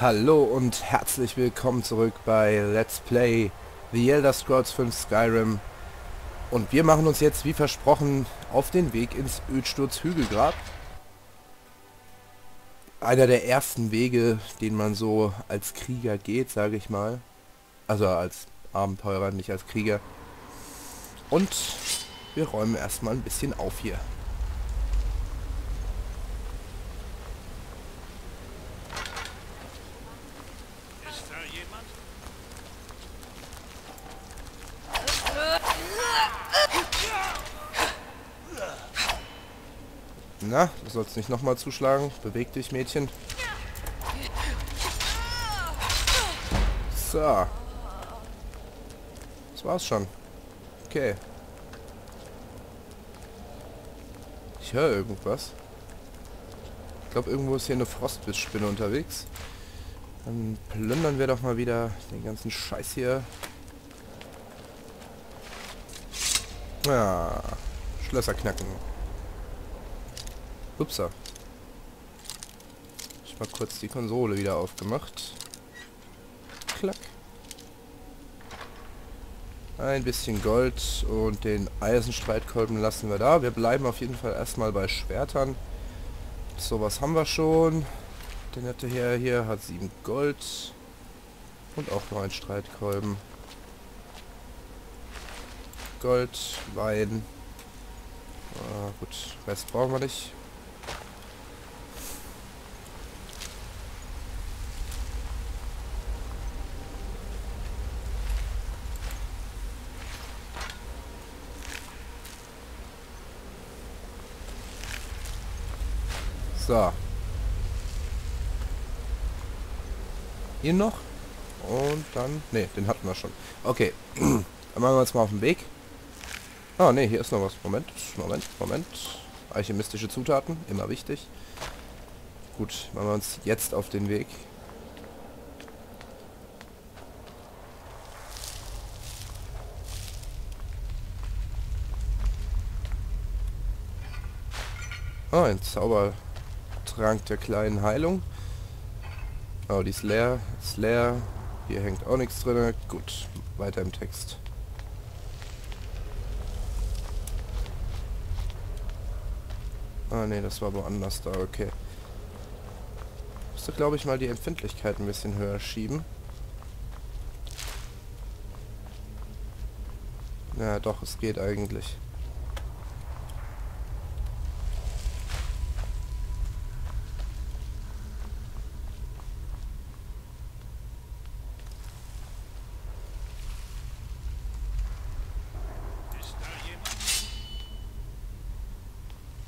Hallo und herzlich willkommen zurück bei Let's Play The Elder Scrolls 5 Skyrim. Und wir machen uns jetzt, wie versprochen, auf den Weg ins Ödsturz Hügelgrab. Einer der ersten Wege, den man so als Krieger geht, sage ich mal. Also als Abenteurer, nicht als Krieger. Und wir räumen erstmal ein bisschen auf hier. Du sollst nicht nochmal zuschlagen. Beweg dich, Mädchen. So. Das war's schon. Okay. Ich höre irgendwas. Ich glaube, irgendwo ist hier eine Frostbissspinne unterwegs. Dann plündern wir doch mal wieder den ganzen Scheiß hier. Ja, Schlösser knacken. Upsa. Ich mal kurz die Konsole wieder aufgemacht. Klack. Ein bisschen Gold und den Eisenstreitkolben lassen wir da. Wir bleiben auf jeden Fall erstmal bei Schwertern. So, was haben wir schon? Der nette Herr hier hat sieben Gold. Und auch noch ein Streitkolben. Gold, Wein. Ah, gut, Rest brauchen wir nicht. So. Hier noch. Und dann... Ne, den hatten wir schon. Okay. dann machen wir uns mal auf den Weg. Ah, ne, hier ist noch was. Moment, Moment, Moment. Alchemistische Zutaten, immer wichtig. Gut, machen wir uns jetzt auf den Weg. Ah, ein Zaubertrank der kleinen Heilung. Oh, die ist leer, ist leer. Hier hängt auch nichts drin. Gut, weiter im Text. Ah ne, das war woanders da, okay. Müsste glaube ich mal die Empfindlichkeit ein bisschen höher schieben. Ja doch, es geht eigentlich. Ist da jemand?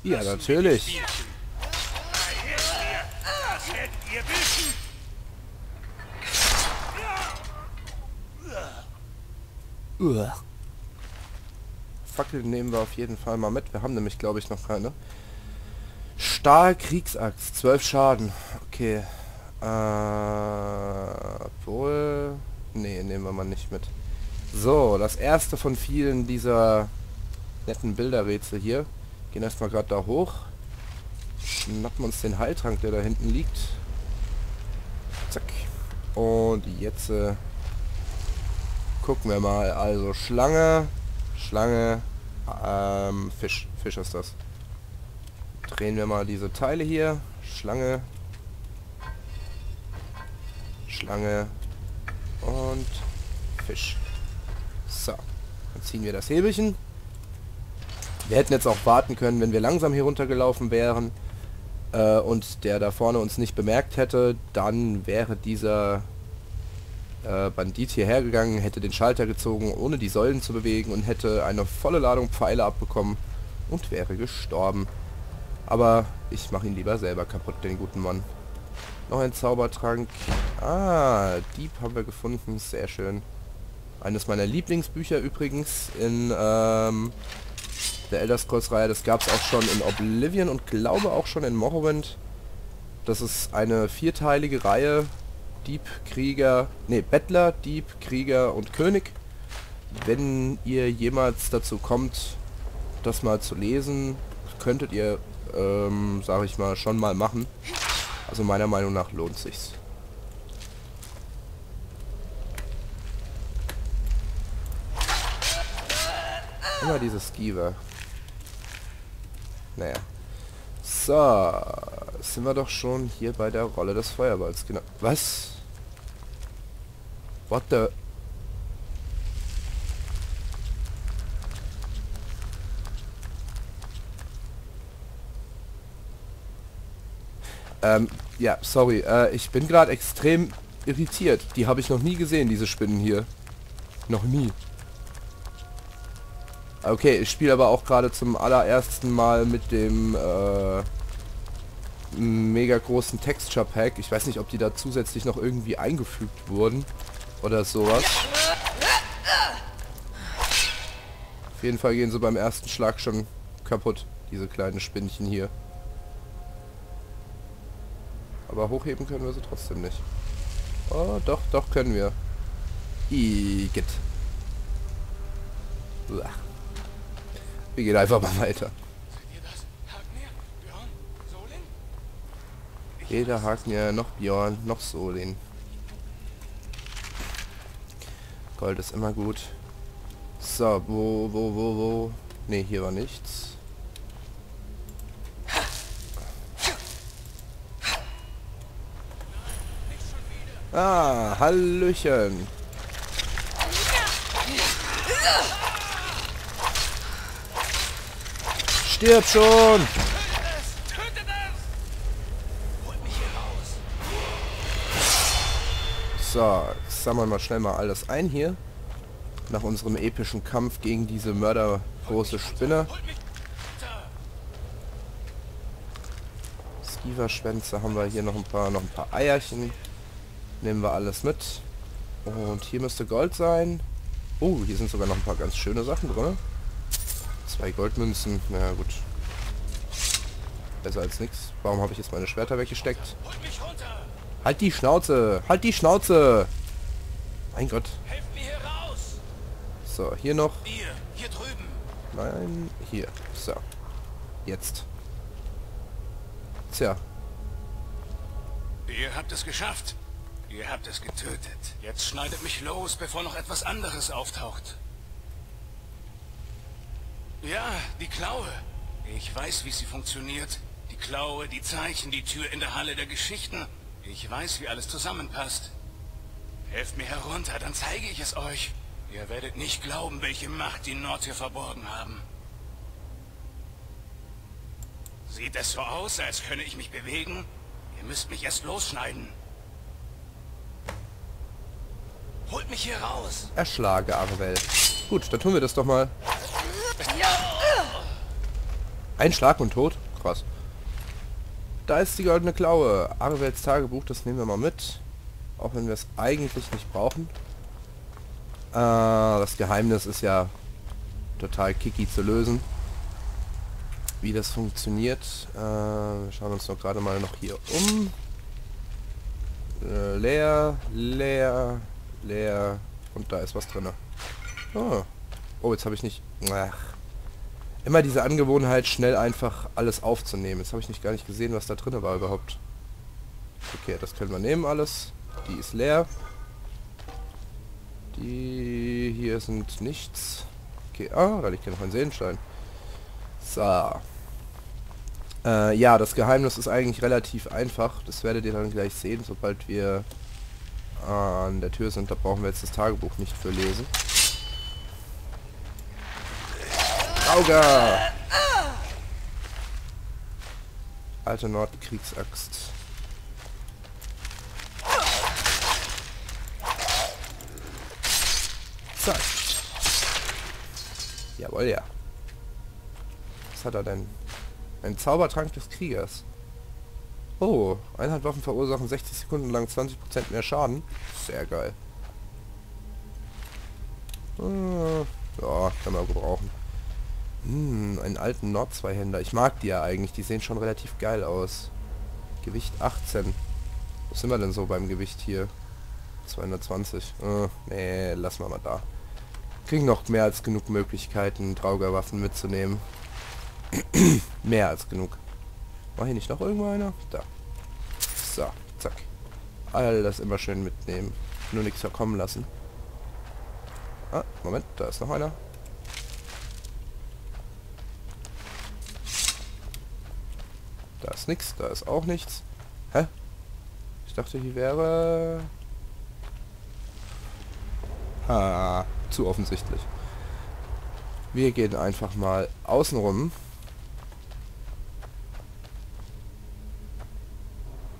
Ja, Lassen wir natürlich. die Spielchen. Daher mir. Das werdet ihr wissen. Uah. Fackel nehmen wir auf jeden Fall mal mit. Wir haben nämlich, glaube ich, noch keine. Stahl-Kriegsaxt, 12 Schaden. Okay. Äh, obwohl... Nee, nehmen wir mal nicht mit. So, das erste von vielen dieser netten Bilderrätsel hier. Gehen erstmal gerade da hoch. Schnappen uns den Heiltrank, der da hinten liegt. Zack. Und jetzt äh, gucken wir mal. Also Schlange, Schlange, ähm, Fisch. Fisch ist das. Drehen wir mal diese Teile hier. Schlange, Schlange und Fisch. So, dann ziehen wir das Hebelchen. Wir hätten jetzt auch warten können, wenn wir langsam hier runtergelaufen wären äh, und der da vorne uns nicht bemerkt hätte, dann wäre dieser äh, Bandit hierher gegangen, hätte den Schalter gezogen, ohne die Säulen zu bewegen und hätte eine volle Ladung Pfeile abbekommen und wäre gestorben. Aber ich mache ihn lieber selber kaputt, den guten Mann. Noch ein Zaubertrank. Ah, Dieb haben wir gefunden, sehr schön. Eines meiner Lieblingsbücher übrigens in ähm, der Elder Scrolls Reihe. Das gab es auch schon in Oblivion und glaube auch schon in Morrowind. Das ist eine vierteilige Reihe. Dieb, Krieger, nee, Bettler, Dieb, Krieger und König. Wenn ihr jemals dazu kommt, das mal zu lesen, könntet ihr, ähm, sage ich mal, schon mal machen. Also meiner Meinung nach lohnt sich's. Immer diese Skiver. Naja. So. Sind wir doch schon hier bei der Rolle des Feuerballs. Genau. Was? What the... Ähm, ja, sorry. Äh, ich bin gerade extrem irritiert. Die habe ich noch nie gesehen, diese Spinnen hier. Noch nie. Okay, ich spiele aber auch gerade zum allerersten Mal mit dem äh, mega großen Texture Pack. Ich weiß nicht, ob die da zusätzlich noch irgendwie eingefügt wurden oder sowas. Auf jeden Fall gehen sie beim ersten Schlag schon kaputt, diese kleinen Spinnchen hier. Aber hochheben können wir sie trotzdem nicht. Oh, doch, doch können wir. Igitt. Wir gehen einfach mal weiter. Weder Hagner noch Björn noch Solin. Gold ist immer gut. So, wo, wo, wo, wo? Ne, hier war nichts. Ah, Hallöchen. Stirb schon! So, sammeln wir schnell mal alles ein hier. Nach unserem epischen Kampf gegen diese mördergroße Spinne. Skiverschwänze haben wir hier noch ein paar, noch ein paar Eierchen. Nehmen wir alles mit. Und hier müsste Gold sein. Oh, hier sind sogar noch ein paar ganz schöne Sachen drin. Zwei Goldmünzen. Na ja, gut. Besser als nichts. Warum habe ich jetzt meine Schwerter weggesteckt? Halt die Schnauze! Halt die Schnauze! Mein Gott. So, hier noch. Hier, hier drüben. Nein, hier. So. Jetzt. Tja. Ihr habt es geschafft. Ihr habt es getötet. Jetzt schneidet mich los, bevor noch etwas anderes auftaucht. Ja, die Klaue. Ich weiß, wie sie funktioniert. Die Klaue, die Zeichen, die Tür in der Halle der Geschichten. Ich weiß, wie alles zusammenpasst. Helft mir herunter, dann zeige ich es euch. Ihr werdet nicht glauben, welche Macht die Nord hier verborgen haben. Sieht es so aus, als könne ich mich bewegen? Ihr müsst mich erst losschneiden. Holt mich hier raus. Erschlage Arvel. Gut, dann tun wir das doch mal. Ein Schlag und tot? Krass. Da ist die goldene Klaue. Arvels Tagebuch, das nehmen wir mal mit. Auch wenn wir es eigentlich nicht brauchen. Äh, das Geheimnis ist ja total kicky zu lösen. Wie das funktioniert. Äh, wir schauen uns noch gerade mal noch hier um. Äh, leer, leer, leer. Und da ist was drin. Oh. oh, jetzt habe ich nicht... Ach. Immer diese Angewohnheit, schnell einfach alles aufzunehmen. Jetzt habe ich nicht gar nicht gesehen, was da drin war überhaupt. Okay, das können wir nehmen alles. Die ist leer. Die hier sind nichts. Okay, ah, da liegt ja noch ein Seelenstein. So. Äh, ja, das Geheimnis ist eigentlich relativ einfach. Das werdet ihr dann gleich sehen, sobald wir an der Tür sind. Da brauchen wir jetzt das Tagebuch nicht für lesen. Auga! Alte Nordkriegsaxt. Zack. Jawohl, ja. Was hat er denn? Ein Zaubertrank des Kriegers. Oh, Einhandwaffen verursachen 60 Sekunden lang 20% mehr Schaden. Sehr geil. Äh, ja, kann man gebrauchen. Hm, einen alten Nord-Zweihänder. Ich mag die ja eigentlich. Die sehen schon relativ geil aus. Gewicht 18. Wo sind wir denn so beim Gewicht hier? 220. Äh, nee, lassen wir mal da. Kriegen noch mehr als genug Möglichkeiten, Traugerwaffen mitzunehmen. mehr als genug. War hier nicht noch irgendwo einer? Da. So, zack. All das immer schön mitnehmen. Nur nichts verkommen lassen. Ah, Moment, da ist noch einer. Ist nichts, da ist auch nichts. Hä? Ich dachte, hier wäre... Ha, zu offensichtlich. Wir gehen einfach mal außen rum.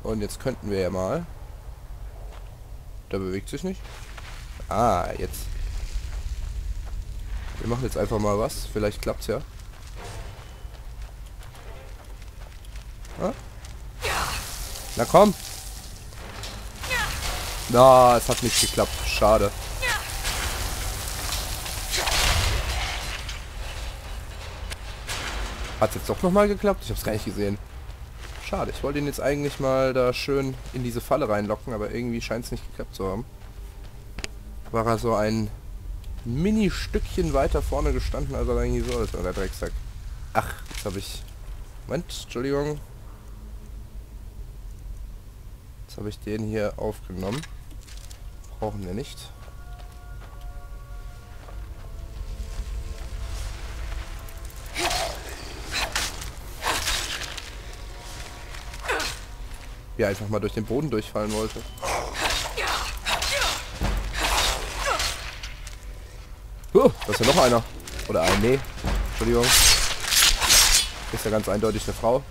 Und jetzt könnten wir ja mal... Der bewegt sich nicht. Ah, jetzt. Wir machen jetzt einfach mal was. Vielleicht klappt's ja. Na komm. Na, es hat nicht geklappt. Schade. Hat jetzt doch nochmal geklappt? Ich habe es gar nicht gesehen. Schade, ich wollte ihn jetzt eigentlich mal da schön in diese Falle reinlocken, aber irgendwie scheint es nicht geklappt zu haben. War er so ein Mini-Stückchen weiter vorne gestanden, als er eigentlich sollte, der Drecksack. Ach, jetzt habe ich... Moment, Entschuldigung. Jetzt habe ich den hier aufgenommen. Brauchen wir nicht. Wie einfach mal durch den Boden durchfallen wollte. Oh, da ist ja noch einer. Oder ein, nee. Entschuldigung. Ist ja ganz eindeutig eine Frau.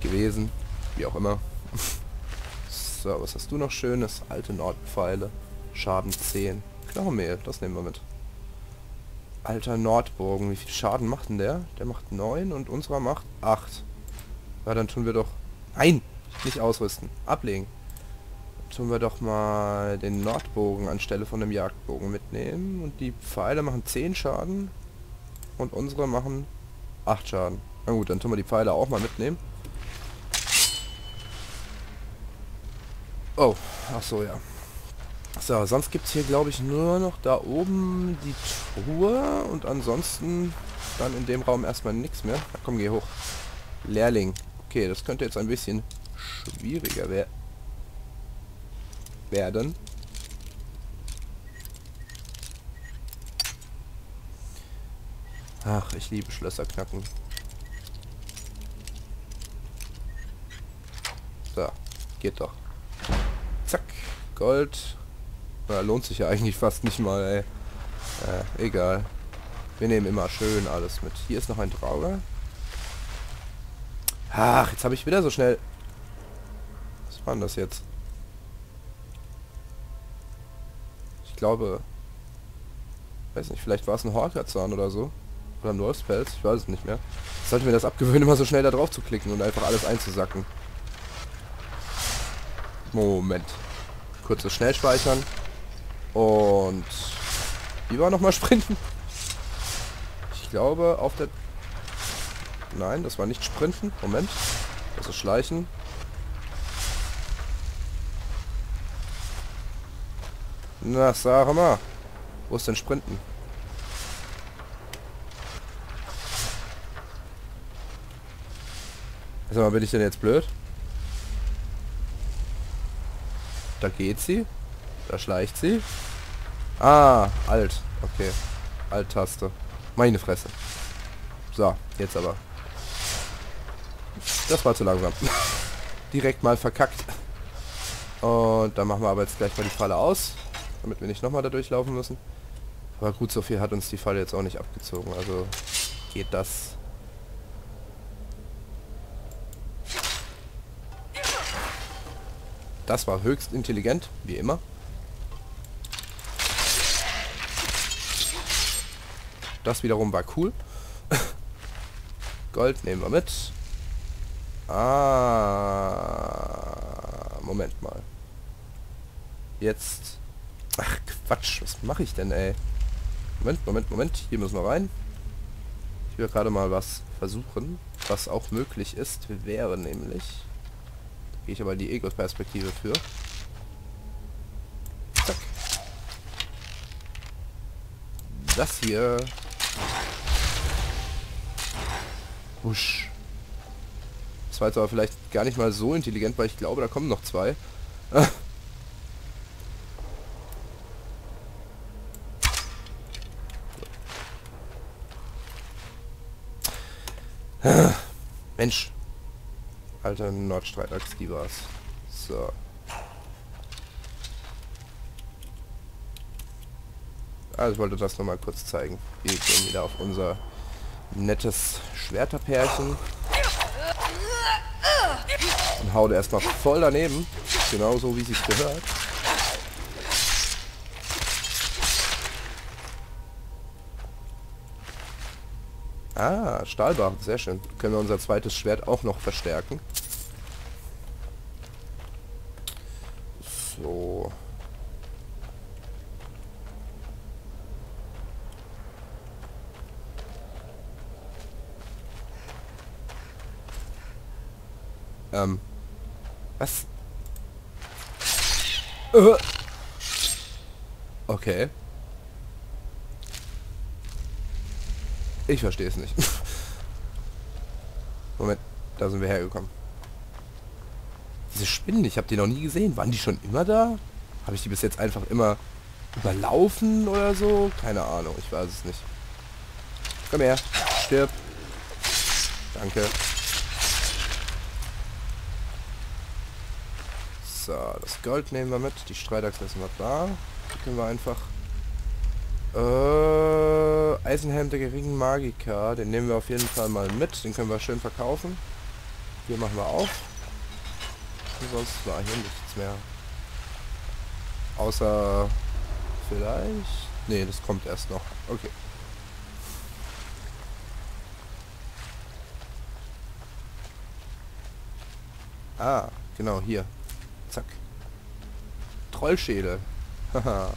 Gewesen. Wie auch immer. so, was hast du noch Schönes? Alte Nordpfeile. Schaden 10. Knochenmehl, das nehmen wir mit. Alter Nordbogen. Wie viel Schaden macht denn der? Der macht 9 und unserer macht 8. Ja, dann tun wir doch... Nein! Nicht ausrüsten. Ablegen. Tun wir doch mal den Nordbogen anstelle von dem Jagdbogen mitnehmen. Und die Pfeile machen 10 Schaden. Und unsere machen 8 Schaden. Na gut, dann tun wir die Pfeile auch mal mitnehmen. Oh, ach so, ja. So, sonst gibt es hier, glaube ich, nur noch da oben die Truhe. Und ansonsten dann in dem Raum erstmal nichts mehr. Na, komm, geh hoch. Lehrling. Okay, das könnte jetzt ein bisschen schwieriger wer werden. Ach, ich liebe Schlösser knacken. So, geht doch. Zack, Gold. Na, lohnt sich ja eigentlich fast nicht mal, ey. Äh, egal. Wir nehmen immer schön alles mit. Hier ist noch ein Trauger. Ach, jetzt habe ich wieder so schnell... Was war denn das jetzt? Ich glaube... Weiß nicht, vielleicht war es ein Horkerzahn oder so. Oder ein Wolfspelz, ich weiß es nicht mehr. Sollte mir das abgewöhnen, immer so schnell da drauf zu klicken und einfach alles einzusacken. Moment. Kurzes Schnellspeichern. Und... Wie war nochmal Sprinten? Ich glaube, auf der Nein, das war nicht Sprinten. Moment. Das ist Schleichen. Na, sag mal. Wo ist denn Sprinten? Sag mal, bin ich denn jetzt blöd? Da geht sie. Da schleicht sie. Ah, alt. Okay. Alt-Taste. Meine Fresse. So, jetzt aber. Das war zu langsam. Direkt mal verkackt. Und dann machen wir aber jetzt gleich mal die Falle aus, damit wir nicht nochmal da durchlaufen müssen. Aber gut, so viel hat uns die Falle jetzt auch nicht abgezogen, also geht das. Das war höchst intelligent, wie immer. Das wiederum war cool. Gold nehmen wir mit. Ah, Moment mal. Jetzt. Ach, Quatsch. Was mache ich denn, ey? Moment, Moment, Moment. Hier müssen wir rein. Ich will gerade mal was versuchen, was auch möglich ist. Wäre nämlich... Gehe ich aber in die Ego-Perspektive für. Zack. Das hier. Husch. Das war jetzt aber vielleicht gar nicht mal so intelligent, weil ich glaube, da kommen noch zwei. Mensch. Alter Nordstreitachs, die war's. So. Also ich wollte das nochmal kurz zeigen. Wir gehen wieder auf unser nettes Schwerterpärchen. Und haut erstmal voll daneben. Genauso wie es gehört. Ah, Stahlbach, sehr schön. Können wir unser zweites Schwert auch noch verstärken. So. Ähm. Was? Äh. Okay. Ich verstehe es nicht. Moment, da sind wir hergekommen. Diese Spinnen, ich habe die noch nie gesehen. Waren die schon immer da? Habe ich die bis jetzt einfach immer überlaufen oder so? Keine Ahnung, ich weiß es nicht. Komm her, stirb. Danke. So, das Gold nehmen wir mit. Die Streitachs lassen wir da. Die können wir einfach äh, Eisenhelm der geringen Magiker, den nehmen wir auf jeden Fall mal mit. Den können wir schön verkaufen. Hier machen wir auf. Und sonst war hier nichts mehr. Außer vielleicht... Nee, das kommt erst noch. Okay. Ah, genau, hier. Zack. Trollschädel. Haha.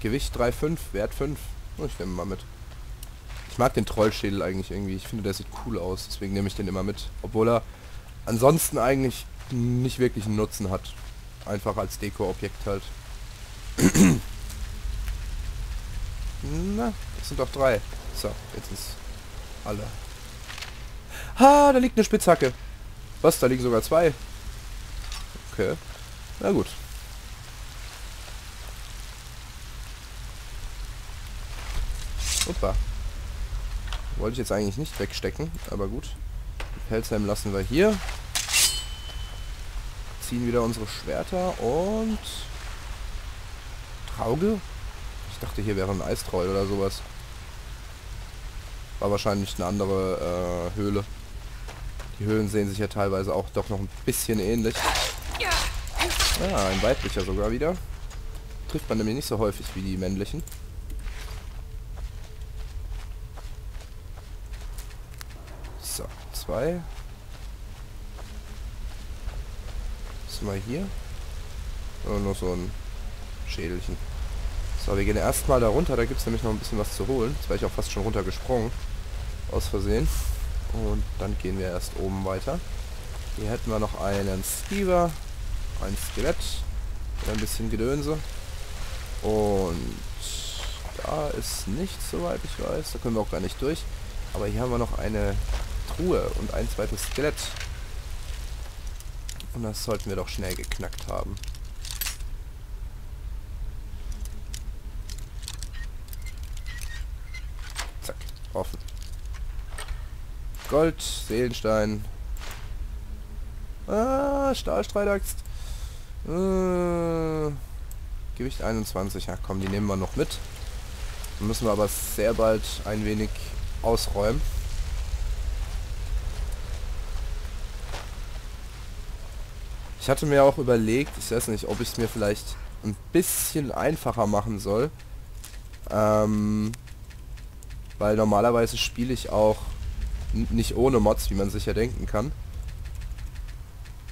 Gewicht 3,5, Wert 5. Oh, ich nehme mal mit. Ich mag den Trollschädel eigentlich irgendwie. Ich finde, der sieht cool aus. Deswegen nehme ich den immer mit. Obwohl er ansonsten eigentlich nicht wirklich einen Nutzen hat. Einfach als Deko-Objekt halt. Na, das sind doch drei. So, jetzt ist alle. Ha, da liegt eine Spitzhacke. Was, da liegen sogar zwei. Okay. Na gut. Wollte ich jetzt eigentlich nicht wegstecken, aber gut. Den Pelzhelm lassen wir hier. Ziehen wieder unsere Schwerter und... Trauge? Ich dachte, hier wäre ein Eistroll oder sowas. War wahrscheinlich eine andere äh, Höhle. Die Höhlen sehen sich ja teilweise auch doch noch ein bisschen ähnlich. Ah, ein weiblicher sogar wieder. Trifft man nämlich nicht so häufig wie die männlichen. Zwei. Was ist mal hier? Oh, nur so ein Schädelchen. So, wir gehen erstmal da runter. Da gibt es nämlich noch ein bisschen was zu holen. Jetzt wäre ich auch fast schon runtergesprungen. Aus Versehen. Und dann gehen wir erst oben weiter. Hier hätten wir noch einen Skiver. Ein Skelett. Ein bisschen Gedönse. Und da ist nichts, soweit ich weiß. Da können wir auch gar nicht durch. Aber hier haben wir noch eine Truhe und ein zweites Skelett. Und das sollten wir doch schnell geknackt haben. Zack, offen. Gold, Seelenstein. Ah, Stahlstreitaxt. Äh, Gewicht 21. Ja, komm, die nehmen wir noch mit. Müssen wir aber sehr bald ein wenig ausräumen. Ich hatte mir auch überlegt, ich weiß nicht, ob ich es mir vielleicht ein bisschen einfacher machen soll. Ähm, weil normalerweise spiele ich auch nicht ohne Mods, wie man sich ja denken kann.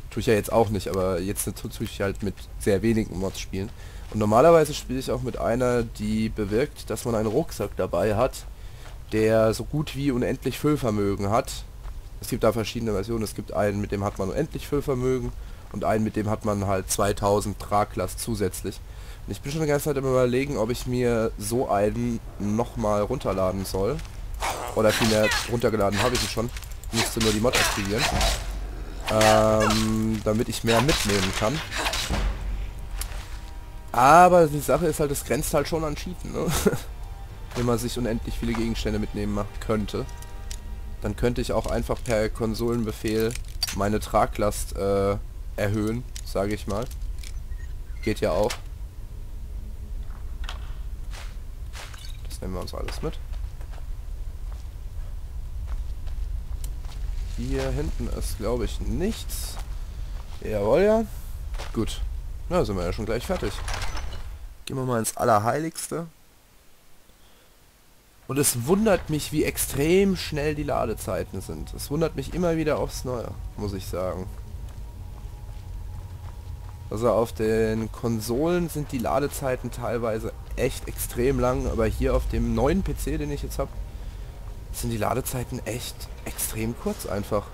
Tue ich ja jetzt auch nicht, aber jetzt tue ich halt mit sehr wenigen Mods spielen. Und normalerweise spiele ich auch mit einer, die bewirkt, dass man einen Rucksack dabei hat, der so gut wie unendlich Füllvermögen hat. Es gibt da verschiedene Versionen. Es gibt einen, mit dem hat man unendlich Füllvermögen und einen mit dem hat man halt 2000 Traglast zusätzlich. Und ich bin schon die ganze Zeit am überlegen, ob ich mir so einen nochmal runterladen soll. Oder vielmehr runtergeladen habe ich ihn schon. Ich musste nur die Mod aktivieren. Ähm, damit ich mehr mitnehmen kann. Aber die Sache ist halt, es grenzt halt schon an Cheaten, ne? Wenn man sich unendlich viele Gegenstände mitnehmen könnte. dann könnte ich auch einfach per Konsolenbefehl meine Traglast äh, erhöhen, sage ich mal. Geht ja auch. Das nehmen wir uns alles mit. Hier hinten ist, glaube ich, nichts. Jawohl, ja. Gut. Na, sind wir ja schon gleich fertig. Gehen wir mal ins Allerheiligste. Und es wundert mich, wie extrem schnell die Ladezeiten sind. Es wundert mich immer wieder aufs Neue, muss ich sagen. Also auf den Konsolen sind die Ladezeiten teilweise echt extrem lang, aber hier auf dem neuen PC, den ich jetzt habe, sind die Ladezeiten echt extrem kurz einfach.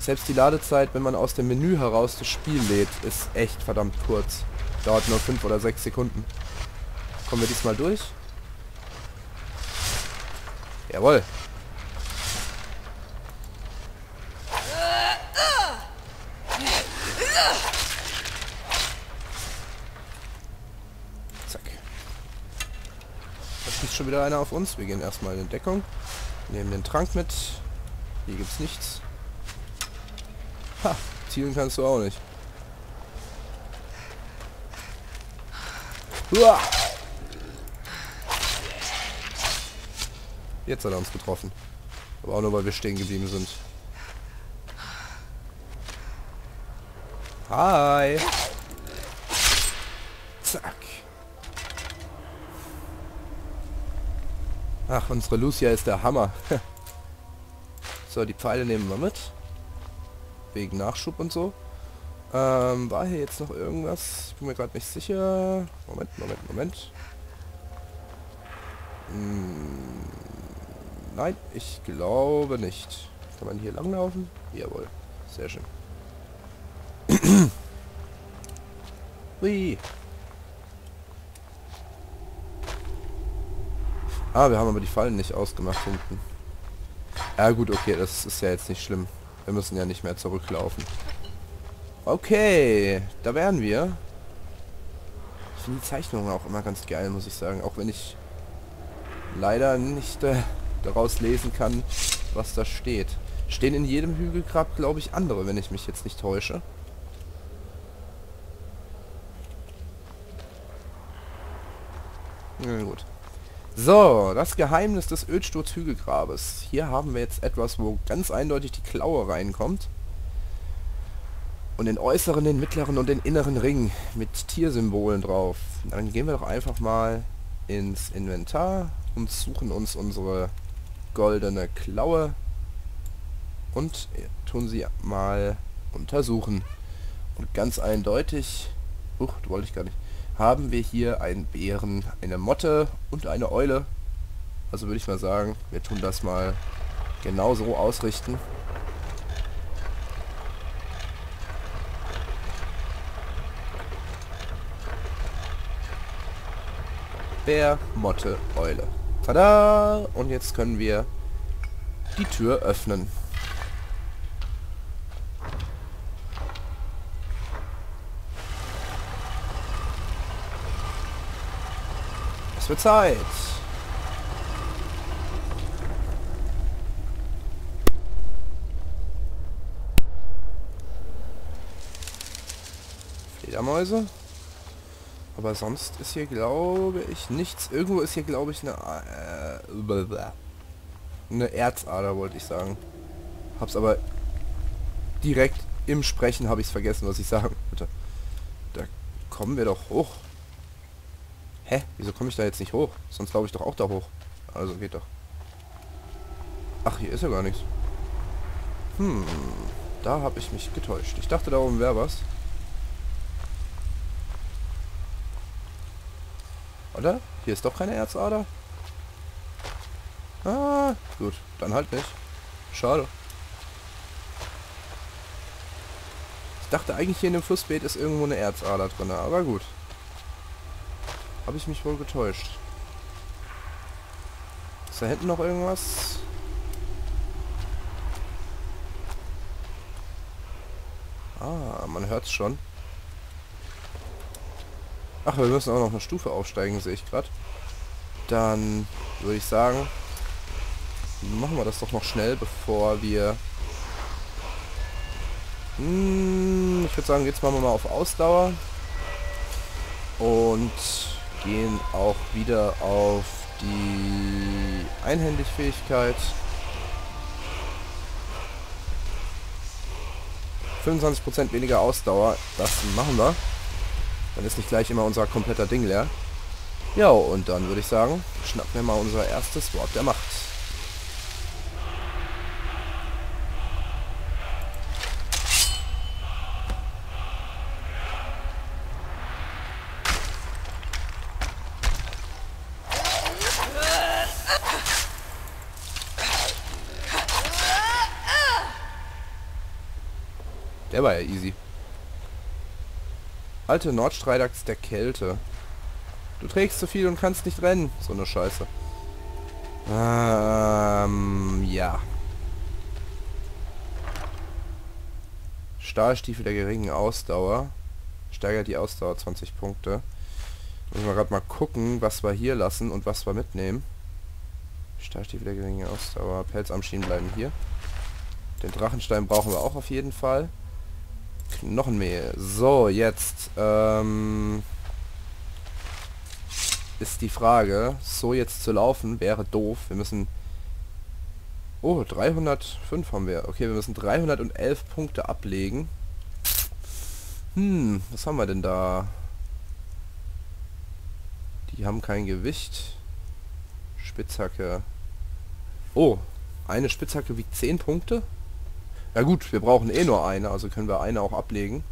Selbst die Ladezeit, wenn man aus dem Menü heraus das Spiel lädt, ist echt verdammt kurz. Dauert nur 5 oder 6 Sekunden. Kommen wir diesmal durch? Jawohl. Zack. Da schießt schon wieder einer auf uns. Wir gehen erstmal in Deckung. Nehmen den Trank mit. Hier gibt's nichts. Ha, zielen kannst du auch nicht. Uah! Jetzt hat er uns getroffen. Aber auch nur, weil wir stehen geblieben sind. Hi! Ach, unsere Lucia ist der Hammer. so, die Pfeile nehmen wir mit. Wegen Nachschub und so. Ähm, war hier jetzt noch irgendwas? Bin mir gerade nicht sicher. Moment, Moment, Moment. Hm, nein, ich glaube nicht. Kann man hier langlaufen? Jawohl. Sehr schön. Hui. Ah, wir haben aber die Fallen nicht ausgemacht hinten. Ja gut, okay, das ist ja jetzt nicht schlimm. Wir müssen ja nicht mehr zurücklaufen. Okay, da wären wir. Ich finde die Zeichnungen auch immer ganz geil, muss ich sagen. Auch wenn ich leider nicht äh, daraus lesen kann, was da steht. Stehen in jedem Hügelgrab, glaube ich, andere, wenn ich mich jetzt nicht täusche. Na gut. So, das Geheimnis des Ölsturz-Hügelgrabes. Hier haben wir jetzt etwas, wo ganz eindeutig die Klaue reinkommt. Und den äußeren, den mittleren und den inneren Ring mit Tiersymbolen drauf. Dann gehen wir doch einfach mal ins Inventar und suchen uns unsere goldene Klaue und tun sie mal untersuchen. Und ganz eindeutig, uch, wollte ich gar nicht, haben wir hier einen Bären, eine Motte und eine Eule. Also würde ich mal sagen, wir tun das mal genau so ausrichten. Bär, Motte, Eule. Tada! Und jetzt können wir die Tür öffnen. Es wird Zeit. Fledermäuse. Aber sonst ist hier, glaube ich, nichts. Irgendwo ist hier, glaube ich, eine... Äh, eine Erzader, wollte ich sagen. Hab's aber direkt im Sprechen habe ich es vergessen, was ich sagen wollte. Da kommen wir doch hoch. Hä? Wieso komme ich da jetzt nicht hoch? Sonst glaube ich doch auch da hoch. Also geht doch. Ach, hier ist ja gar nichts. Hm, da habe ich mich getäuscht. Ich dachte, da oben wäre was. Oder? Hier ist doch keine Erzader. Ah, gut. Dann halt nicht. Schade. Ich dachte eigentlich hier in dem Flussbeet ist irgendwo eine Erzader drin, aber gut. Habe ich mich wohl getäuscht. Ist da hinten noch irgendwas? Ah, man hört es schon. Ach, wir müssen auch noch eine Stufe aufsteigen, sehe ich gerade. Dann würde ich sagen, machen wir das doch noch schnell, bevor wir... Hm, ich würde sagen, jetzt machen wir mal auf Ausdauer. Und gehen auch wieder auf die Einhändigfähigkeit. 25% weniger Ausdauer, das machen wir. Dann ist nicht gleich immer unser kompletter Ding leer. Ja, und dann würde ich sagen, schnappen wir mal unser erstes Wort der Macht. War ja easy. Alte Nordstreidachs der Kälte. Du trägst zu viel und kannst nicht rennen. So eine Scheiße. Ähm, ja. Stahlstiefel der geringen Ausdauer. Steigert die Ausdauer 20 Punkte. Müssen wir gerade mal gucken, was wir hier lassen und was wir mitnehmen. Stahlstiefel der geringen Ausdauer. Pelz am Schienen bleiben hier. Den Drachenstein brauchen wir auch auf jeden Fall. Knochenmehl. So, jetzt ähm, ist die Frage, so jetzt zu laufen wäre doof. Wir müssen... Oh, 305 haben wir. Okay, wir müssen 311 Punkte ablegen. Hm, was haben wir denn da? Die haben kein Gewicht. Spitzhacke. Oh, eine Spitzhacke wiegt 10 Punkte? Ja gut, wir brauchen eh nur eine, also können wir eine auch ablegen.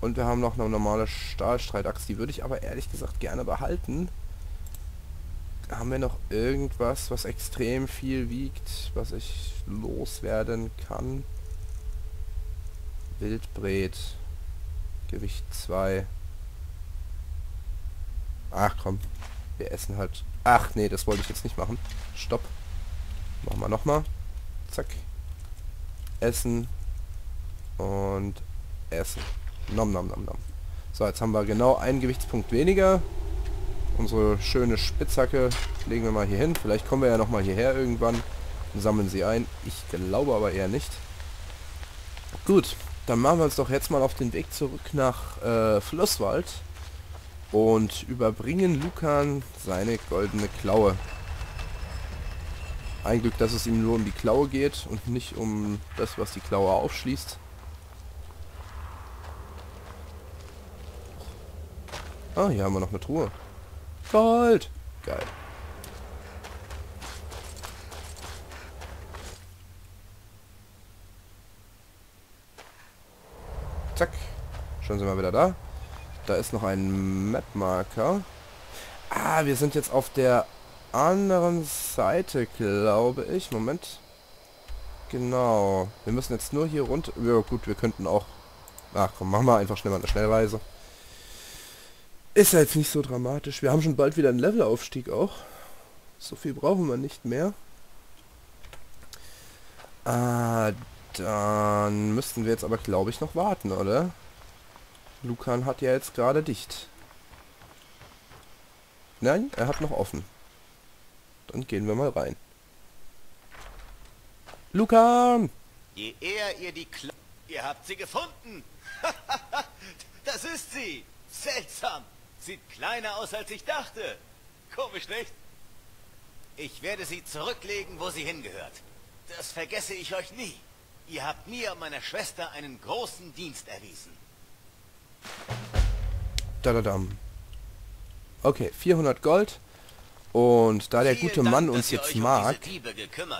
Und wir haben noch eine normale Stahlstreitaxt, die würde ich aber ehrlich gesagt gerne behalten. Haben wir noch irgendwas, was extrem viel wiegt, was ich loswerden kann? Wildbret. Gewicht 2. Ach komm, wir essen halt... Ach nee, das wollte ich jetzt nicht machen. Stopp. Machen wir nochmal. Zack essen und essen. Nom nom nom nom. So, jetzt haben wir genau einen Gewichtspunkt weniger. Unsere schöne Spitzhacke legen wir mal hier hin. Vielleicht kommen wir ja noch mal hierher irgendwann und sammeln sie ein. Ich glaube aber eher nicht. Gut, dann machen wir uns doch jetzt mal auf den Weg zurück nach äh, Flusswald und überbringen Lukan seine goldene Klaue. Ein Glück, dass es ihm nur um die Klaue geht und nicht um das, was die Klaue aufschließt. Ah, hier haben wir noch eine Truhe. Gold! Geil. Zack. Schon sind wir wieder da. Da ist noch ein Map-Marker. Ah, wir sind jetzt auf der anderen Seite, glaube ich. Moment. Genau. Wir müssen jetzt nur hier runter... Ja gut, wir könnten auch... Ach komm, machen wir einfach schnell mal eine Schnellreise. Ist ja jetzt nicht so dramatisch. Wir haben schon bald wieder einen Levelaufstieg auch. So viel brauchen wir nicht mehr. Ah, dann müssten wir jetzt aber, glaube ich, noch warten, oder? Lukan hat ja jetzt gerade dicht. Nein, er hat noch offen. Dann gehen wir mal rein. Lukan! Je eher ihr die Kla Ihr habt sie gefunden! das ist sie! Seltsam! Sieht kleiner aus, als ich dachte. Komisch, nicht? Ich werde sie zurücklegen, wo sie hingehört. Das vergesse ich euch nie. Ihr habt mir und meiner Schwester einen großen Dienst erwiesen. Da, da, da. Okay, 400 Gold. Und da der Vielen gute Dank, Mann uns jetzt um mag,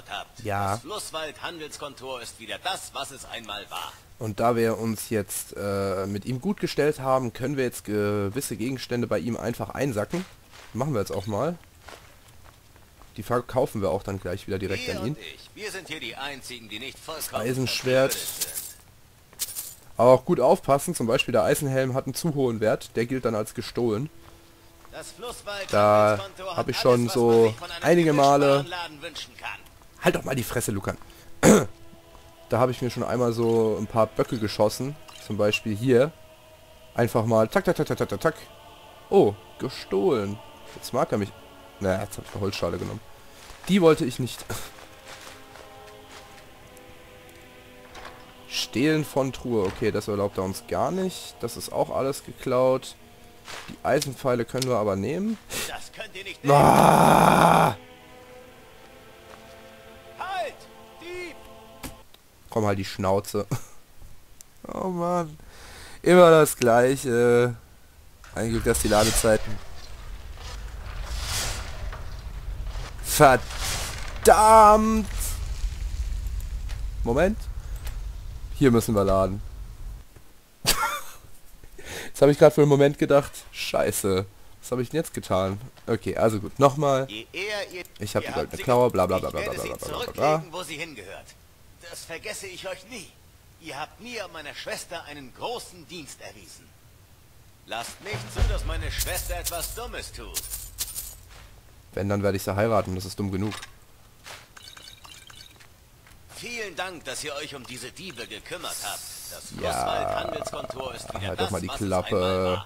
habt. Ja. Das Flusswald Handelskontor ist wieder das, was es einmal war. und da wir uns jetzt äh, mit ihm gut gestellt haben, können wir jetzt gewisse Gegenstände bei ihm einfach einsacken. Machen wir jetzt auch mal. Die verkaufen wir auch dann gleich wieder direkt Ihr an ihn. und ich, wir sind hier die einzigen, die nicht vollkommen Eisenschwert. Aber auch gut aufpassen, zum Beispiel der Eisenhelm hat einen zu hohen Wert, der gilt dann als gestohlen. Da Handelskontor hab hat ich schon so einige Male-. Halt doch mal die Fresse, Lukan. da habe ich mir schon einmal so ein paar Böcke geschossen. Zum Beispiel hier. Einfach mal tak, tak, tak, tak, tak, tak. Oh, gestohlen. Jetzt mag er mich. Naja, jetzt habe ich eine Holzschale genommen. Die wollte ich nicht. Stehlen von Truhe. Okay, das erlaubt er uns gar nicht. Das ist auch alles geklaut. Die Eisenpfeile können wir aber nehmen. Das könnt ihr nicht nehmen. Ah! Halt! Dieb! Komm halt die Schnauze. Oh Mann. Immer das gleiche. Ein Glück, dass die Ladezeiten. Verdammt! Moment. Hier müssen wir laden. Jetzt habe ich gerade für einen Moment gedacht, scheiße, was habe ich denn jetzt getan? Okay, also gut, nochmal. Ich hab ihr die goldene Klaue, bla, bla, bla, bla, bla, bla, bla, bla, wo sie hingehört. Das vergesse ich euch nie. Ihr habt mir und meiner Schwester einen großen Dienst erwiesen. Lasst nicht zu, dass meine Schwester etwas Dummes tut. Wenn, dann werde ich sie heiraten, das ist dumm genug. Vielen Dank, dass ihr euch um diese Diebe gekümmert habt. Das Ja. Flusswald-Handelskontor ist wieder Halt das, doch mal die Klappe.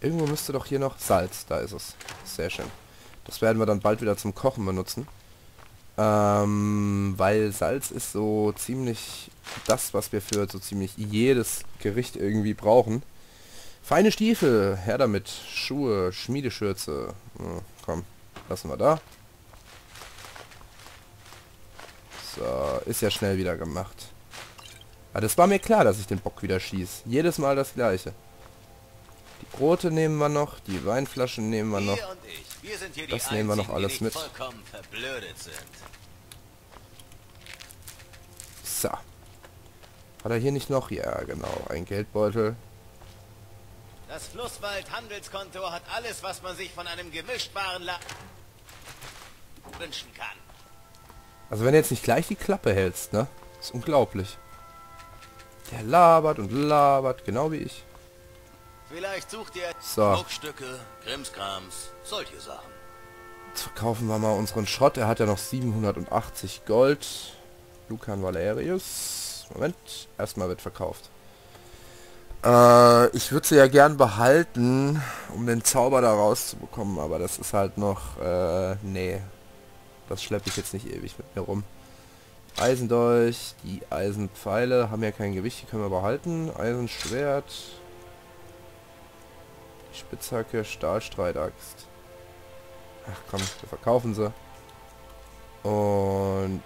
Irgendwo müsste doch hier noch Salz, da ist es. Sehr schön. Das werden wir dann bald wieder zum Kochen benutzen. Ähm, weil Salz ist so ziemlich das, was wir für so ziemlich jedes Gericht irgendwie brauchen. Feine Stiefel, her damit. Schuhe, Schmiedeschürze. Hm, komm, lassen wir da. So, ist ja schnell wieder gemacht. Aber das war mir klar, dass ich den Bock wieder schieß. Jedes Mal das gleiche. Die Brote nehmen wir noch, die Weinflaschen nehmen wir noch. Wir Das nehmen wir noch alles mit. So. Hat er hier nicht noch? Ja, genau. Ein Geldbeutel. Das Flusswald-Handelskontor hat alles, was man sich von einem Gemischtwarenladen wünschen kann. Also wenn du jetzt nicht gleich die Klappe hältst, ne? Ist unglaublich. Der labert und labert, genau wie ich. Vielleicht sucht ihr So. Schmuckstücke, Krimskrams, solche Sachen. Jetzt verkaufen wir mal unseren Schrott. Er hat ja noch 780 Gold. Lucan Valerius. Moment. Erstmal wird verkauft. Äh, ich würde sie ja gern behalten, um den Zauber da rauszubekommen. Aber das ist halt noch... Äh, nee. Das schleppe ich jetzt nicht ewig mit mir rum. Eisendolch. Die Eisenpfeile haben ja kein Gewicht. Die können wir behalten. Eisenschwert. Spitzhacke. Stahlstreitaxt. Ach komm, wir verkaufen sie. Und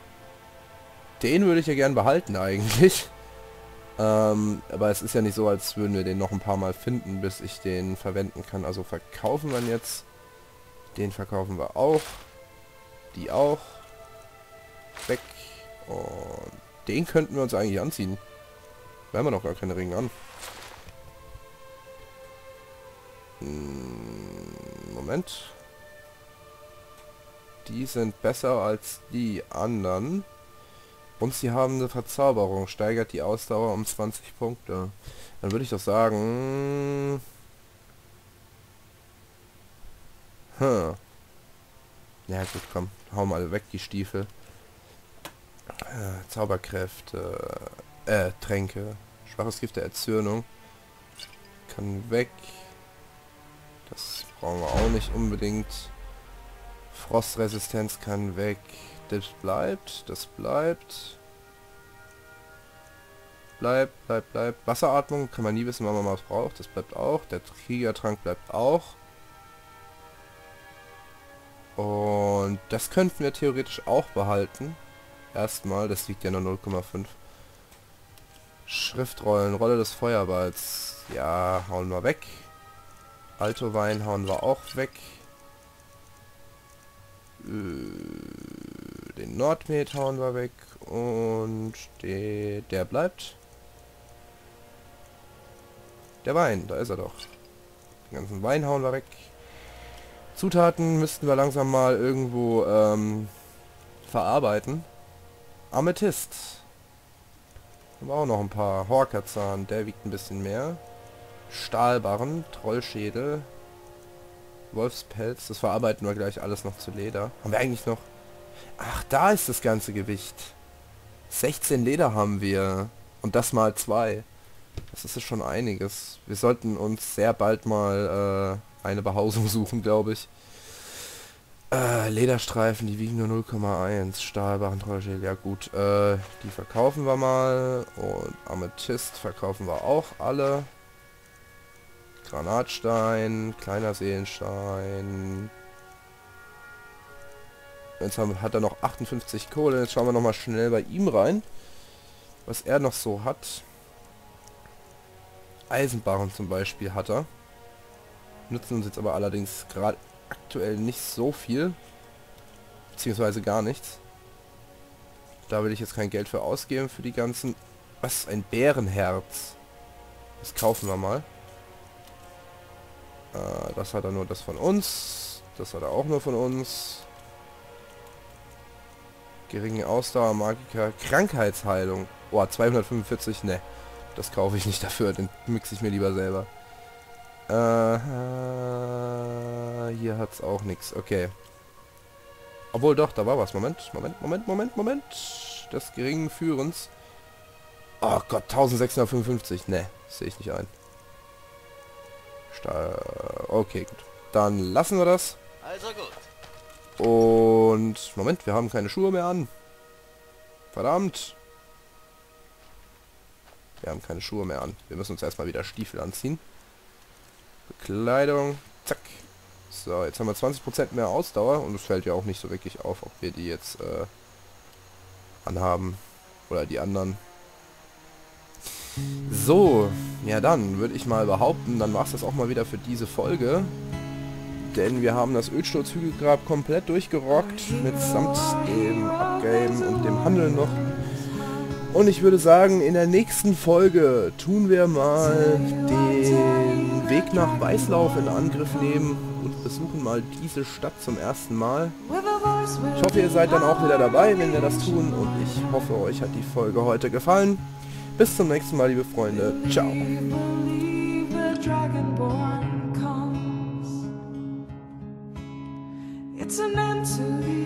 den würde ich ja gern behalten eigentlich. Ähm, aber es ist ja nicht so, als würden wir den noch ein paar Mal finden, bis ich den verwenden kann. Also verkaufen wir ihn jetzt. Den verkaufen wir auch. Die auch. Weg. Und den könnten wir uns eigentlich anziehen. Wir haben ja noch gar keine Ringe an. Hm, Moment. Die sind besser als die anderen. Und sie haben eine Verzauberung. Steigert die Ausdauer um 20 Punkte. Dann würde ich doch sagen... Hm. Ja gut, komm. Hau mal weg die Stiefel. Äh, Zauberkräfte. Äh, Tränke. Schwaches Gift der Erzürnung. Kann weg. Das brauchen wir auch nicht unbedingt. Frostresistenz kann weg. Das bleibt. Das bleibt. Bleibt, bleibt, bleibt. Wasseratmung kann man nie wissen, wann man was braucht. Das bleibt auch. Der Kriegertrank bleibt auch. Und das könnten wir theoretisch auch behalten. Erstmal, das liegt ja nur 0,5. Schriftrollen, Rolle des Feuerballs. Ja, hauen wir weg. Alto Wein hauen wir auch weg. Äh, Den Nordmet hauen wir weg. Und de, der bleibt. Der Wein, da ist er doch. Den ganzen Wein hauen wir weg. Zutaten müssten wir langsam mal irgendwo ähm, verarbeiten. Amethyst. Haben auch noch ein paar. Horkerzahn, der wiegt ein bisschen mehr. Stahlbarren, Trollschädel, Wolfspelz, das verarbeiten wir gleich alles noch zu Leder. Haben wir eigentlich noch... Ach, da ist das ganze Gewicht. 16 Leder haben wir. Und das mal zwei. Das ist schon einiges. Wir sollten uns sehr bald mal äh, eine Behausung suchen, glaube ich. Äh, Lederstreifen, die wiegen nur 0,1. Stahlbarrentrollschädel, ja gut. Äh, die verkaufen wir mal. Und Amethyst verkaufen wir auch alle. Granatstein, kleiner Seelenstein. Jetzt haben, hat er noch 58 Kohle. Jetzt schauen wir nochmal schnell bei ihm rein. Was er noch so hat. Eisenbarren zum Beispiel hat er. Nutzen uns jetzt aber allerdings gerade aktuell nicht so viel. Beziehungsweise gar nichts. Da will ich jetzt kein Geld für ausgeben für die ganzen... Was? Ein Bärenherz. Das kaufen wir mal. Äh, das hat er nur das von uns. Das hat er auch nur von uns. Geringe Ausdauer, Magiker, Krankheitsheilung. Boah, 245, ne. Das kaufe ich nicht dafür, den mixe ich mir lieber selber. Äh, hier hat's auch nichts. Okay. Obwohl doch, da war was. Moment, Moment, Moment, Moment, Moment. Des geringen Führens. Oh Gott, 1655. Ne, sehe ich nicht ein. Stahl. Okay, gut. Dann lassen wir das. Also gut. Und... Moment, wir haben keine Schuhe mehr an. Verdammt. Wir haben keine Schuhe mehr an. Wir müssen uns erstmal wieder Stiefel anziehen. Bekleidung. Zack. So, jetzt haben wir 20% mehr Ausdauer und es fällt ja auch nicht so wirklich auf, ob wir die jetzt äh, anhaben oder die anderen. So, ja dann würde ich mal behaupten, dann war es das auch mal wieder für diese Folge. Denn wir haben das Ölsturzhügelgrab komplett durchgerockt, mitsamt dem Abgame und dem Handeln noch. Und ich würde sagen, in der nächsten Folge tun wir mal den Weg nach Weißlauf in Angriff nehmen und besuchen mal diese Stadt zum ersten Mal. Ich hoffe, ihr seid dann auch wieder dabei, wenn wir das tun und ich hoffe, euch hat die Folge heute gefallen. Bis zum nächsten Mal, liebe Freunde. Ciao. It's an end to the